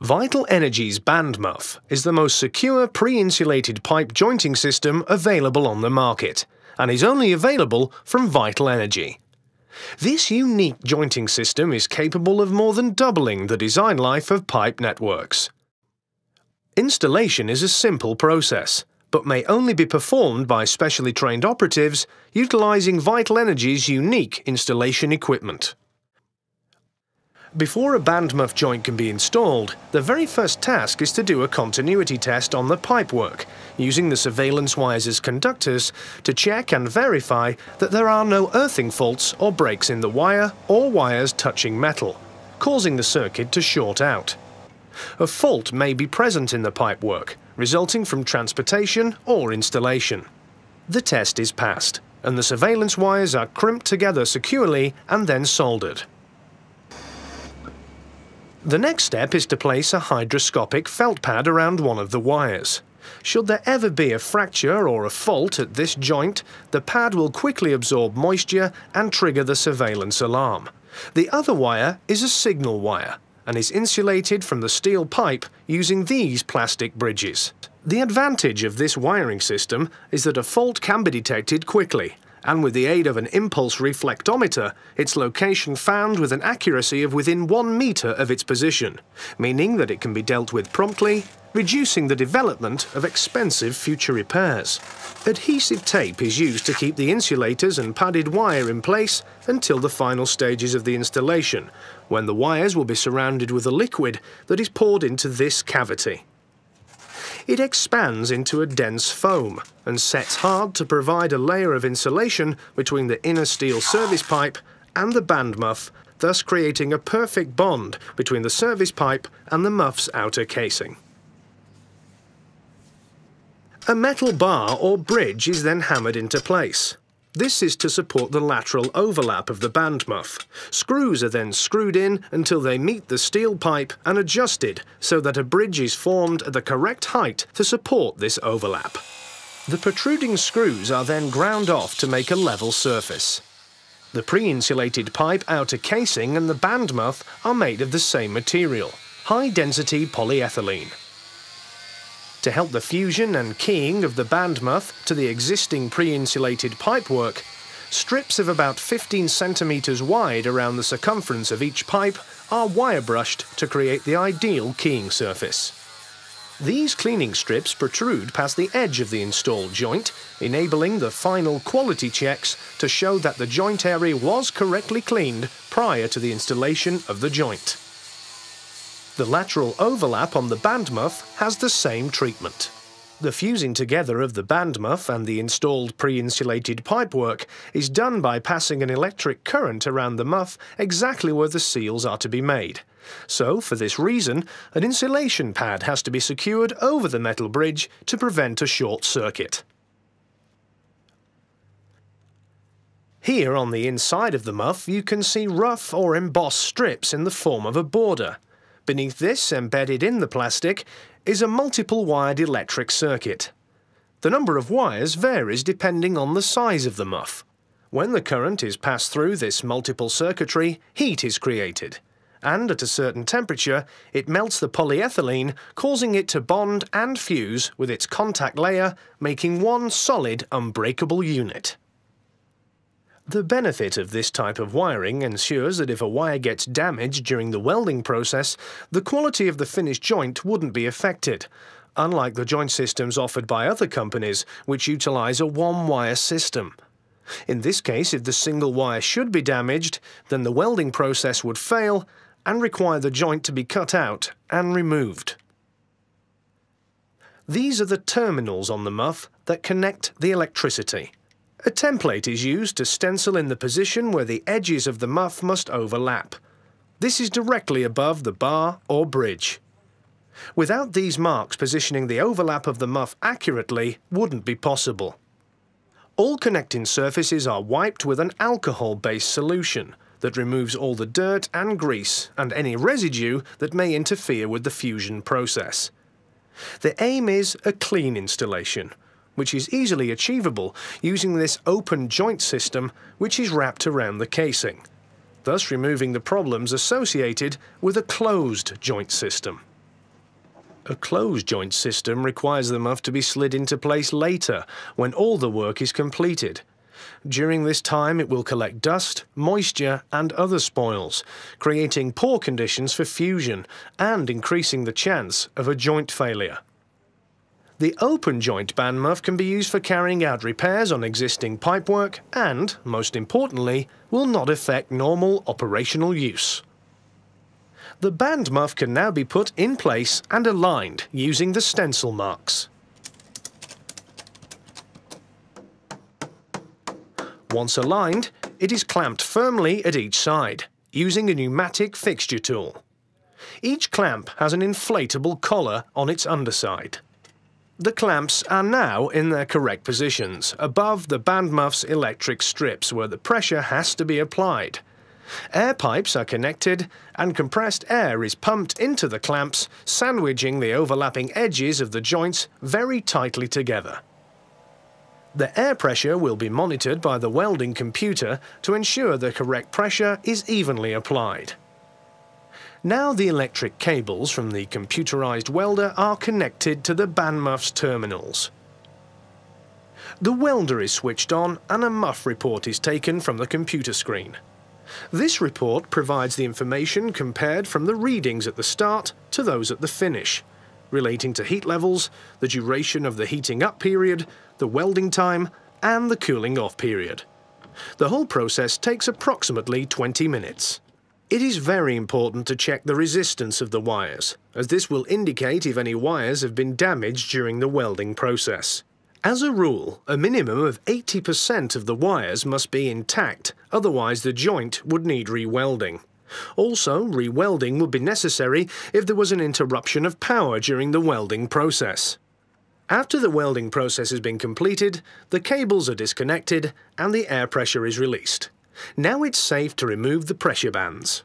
Vital Energi's BandMuff is the most secure pre-insulated pipe jointing system available on the market and is only available from Vital Energi. This unique jointing system is capable of more than doubling the design life of pipe networks. Installation is a simple process, but may only be performed by specially trained operatives utilising Vital Energi's unique installation equipment. Before a bandmuff joint can be installed, the very first task is to do a continuity test on the pipework, using the surveillance wires as conductors to check and verify that there are no earthing faults or breaks in the wire or wires touching metal, causing the circuit to short out. A fault may be present in the pipework, resulting from transportation or installation. The test is passed, and the surveillance wires are crimped together securely and then soldered. The next step is to place a hydroscopic felt pad around one of the wires. Should there ever be a fracture or a fault at this joint, the pad will quickly absorb moisture and trigger the surveillance alarm. The other wire is a signal wire and is insulated from the steel pipe using these plastic bridges. The advantage of this wiring system is that a fault can be detected quickly and with the aid of an impulse reflectometer, its location found with an accuracy of within one metre of its position, meaning that it can be dealt with promptly, reducing the development of expensive future repairs. Adhesive tape is used to keep the insulators and padded wire in place until the final stages of the installation, when the wires will be surrounded with a liquid that is poured into this cavity it expands into a dense foam and sets hard to provide a layer of insulation between the inner steel service pipe and the band muff, thus creating a perfect bond between the service pipe and the muff's outer casing. A metal bar or bridge is then hammered into place. This is to support the lateral overlap of the band muff. Screws are then screwed in until they meet the steel pipe and adjusted so that a bridge is formed at the correct height to support this overlap. The protruding screws are then ground off to make a level surface. The pre-insulated pipe outer casing and the band muff are made of the same material, high-density polyethylene to help the fusion and keying of the band muff to the existing pre-insulated pipework, strips of about 15 centimetres wide around the circumference of each pipe are wire brushed to create the ideal keying surface. These cleaning strips protrude past the edge of the installed joint, enabling the final quality checks to show that the joint area was correctly cleaned prior to the installation of the joint. The lateral overlap on the band muff has the same treatment. The fusing together of the band muff and the installed pre-insulated pipework is done by passing an electric current around the muff exactly where the seals are to be made. So, for this reason, an insulation pad has to be secured over the metal bridge to prevent a short circuit. Here on the inside of the muff you can see rough or embossed strips in the form of a border. Beneath this, embedded in the plastic, is a multiple wired electric circuit. The number of wires varies depending on the size of the muff. When the current is passed through this multiple circuitry, heat is created. And at a certain temperature, it melts the polyethylene, causing it to bond and fuse with its contact layer, making one solid, unbreakable unit. The benefit of this type of wiring ensures that if a wire gets damaged during the welding process, the quality of the finished joint wouldn't be affected, unlike the joint systems offered by other companies which utilise a one-wire system. In this case, if the single wire should be damaged, then the welding process would fail and require the joint to be cut out and removed. These are the terminals on the muff that connect the electricity. A template is used to stencil in the position where the edges of the muff must overlap. This is directly above the bar or bridge. Without these marks positioning the overlap of the muff accurately wouldn't be possible. All connecting surfaces are wiped with an alcohol-based solution that removes all the dirt and grease and any residue that may interfere with the fusion process. The aim is a clean installation, which is easily achievable using this open joint system which is wrapped around the casing, thus removing the problems associated with a closed joint system. A closed joint system requires the muff to be slid into place later, when all the work is completed. During this time it will collect dust, moisture and other spoils, creating poor conditions for fusion and increasing the chance of a joint failure. The open joint band muff can be used for carrying out repairs on existing pipework and, most importantly, will not affect normal operational use. The band muff can now be put in place and aligned using the stencil marks. Once aligned, it is clamped firmly at each side, using a pneumatic fixture tool. Each clamp has an inflatable collar on its underside. The clamps are now in their correct positions, above the band muff's electric strips where the pressure has to be applied. Air pipes are connected and compressed air is pumped into the clamps, sandwiching the overlapping edges of the joints very tightly together. The air pressure will be monitored by the welding computer to ensure the correct pressure is evenly applied. Now the electric cables from the computerized welder are connected to the band muff's terminals. The welder is switched on and a muff report is taken from the computer screen. This report provides the information compared from the readings at the start to those at the finish, relating to heat levels, the duration of the heating up period, the welding time, and the cooling off period. The whole process takes approximately 20 minutes. It is very important to check the resistance of the wires, as this will indicate if any wires have been damaged during the welding process. As a rule, a minimum of 80% of the wires must be intact, otherwise the joint would need rewelding. Also, rewelding would be necessary if there was an interruption of power during the welding process. After the welding process has been completed, the cables are disconnected and the air pressure is released. Now it's safe to remove the pressure bands.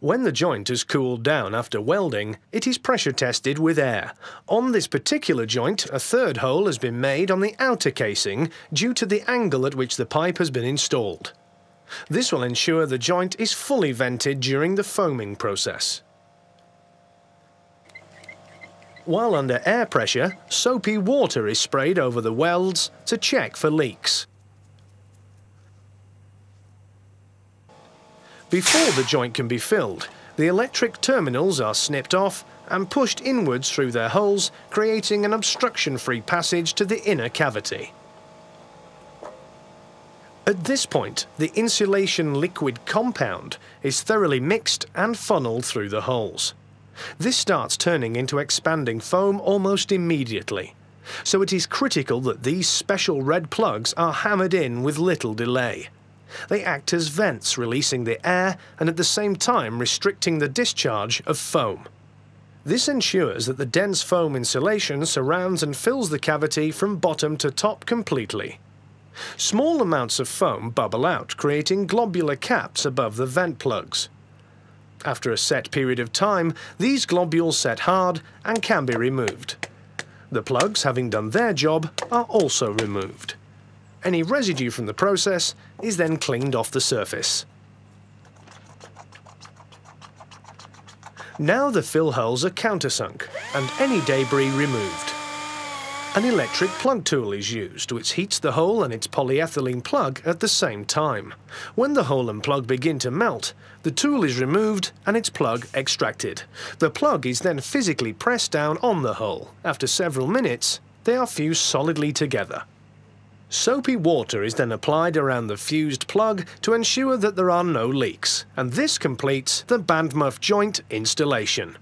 When the joint has cooled down after welding, it is pressure tested with air. On this particular joint, a third hole has been made on the outer casing due to the angle at which the pipe has been installed. This will ensure the joint is fully vented during the foaming process. While under air pressure, soapy water is sprayed over the welds to check for leaks. Before the joint can be filled, the electric terminals are snipped off and pushed inwards through their holes, creating an obstruction-free passage to the inner cavity. At this point, the insulation liquid compound is thoroughly mixed and funneled through the holes. This starts turning into expanding foam almost immediately, so it is critical that these special red plugs are hammered in with little delay. They act as vents releasing the air and at the same time restricting the discharge of foam. This ensures that the dense foam insulation surrounds and fills the cavity from bottom to top completely. Small amounts of foam bubble out, creating globular caps above the vent plugs. After a set period of time, these globules set hard and can be removed. The plugs, having done their job, are also removed. Any residue from the process is then cleaned off the surface. Now the fill holes are countersunk and any debris removed. An electric plug tool is used which heats the hole and its polyethylene plug at the same time. When the hole and plug begin to melt, the tool is removed and its plug extracted. The plug is then physically pressed down on the hole. After several minutes, they are fused solidly together. Soapy water is then applied around the fused plug to ensure that there are no leaks, and this completes the band muff joint installation.